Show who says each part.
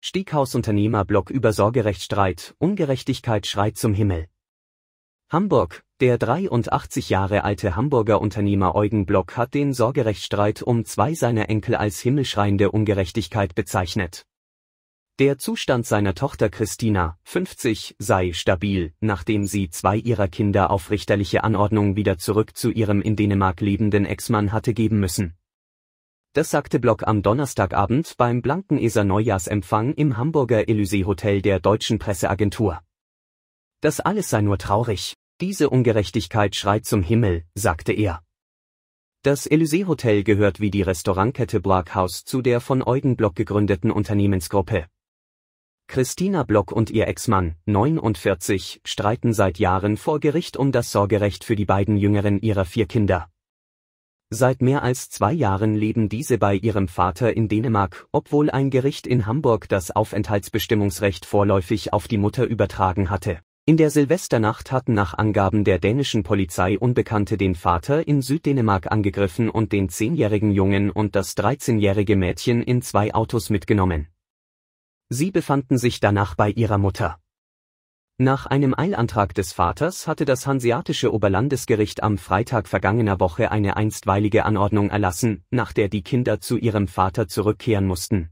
Speaker 1: Stieghausunternehmer-Blog über Sorgerechtsstreit, Ungerechtigkeit schreit zum Himmel. Hamburg, der 83 Jahre alte Hamburger Unternehmer Eugen Block hat den Sorgerechtsstreit um zwei seiner Enkel als himmelschreiende Ungerechtigkeit bezeichnet. Der Zustand seiner Tochter Christina, 50, sei stabil, nachdem sie zwei ihrer Kinder auf richterliche Anordnung wieder zurück zu ihrem in Dänemark lebenden Ex-Mann hatte geben müssen. Das sagte Block am Donnerstagabend beim Blankeneser Neujahrsempfang im Hamburger Elysee Hotel der deutschen Presseagentur. Das alles sei nur traurig. Diese Ungerechtigkeit schreit zum Himmel, sagte er. Das Elysee Hotel gehört wie die Restaurantkette Blockhaus zu der von Eugen Block gegründeten Unternehmensgruppe. Christina Block und ihr Ex-Mann, 49, streiten seit Jahren vor Gericht um das Sorgerecht für die beiden jüngeren ihrer vier Kinder. Seit mehr als zwei Jahren leben diese bei ihrem Vater in Dänemark, obwohl ein Gericht in Hamburg das Aufenthaltsbestimmungsrecht vorläufig auf die Mutter übertragen hatte. In der Silvesternacht hatten nach Angaben der dänischen Polizei Unbekannte den Vater in Süddänemark angegriffen und den zehnjährigen Jungen und das 13-jährige Mädchen in zwei Autos mitgenommen. Sie befanden sich danach bei ihrer Mutter. Nach einem Eilantrag des Vaters hatte das Hanseatische Oberlandesgericht am Freitag vergangener Woche eine einstweilige Anordnung erlassen, nach der die Kinder zu ihrem Vater zurückkehren mussten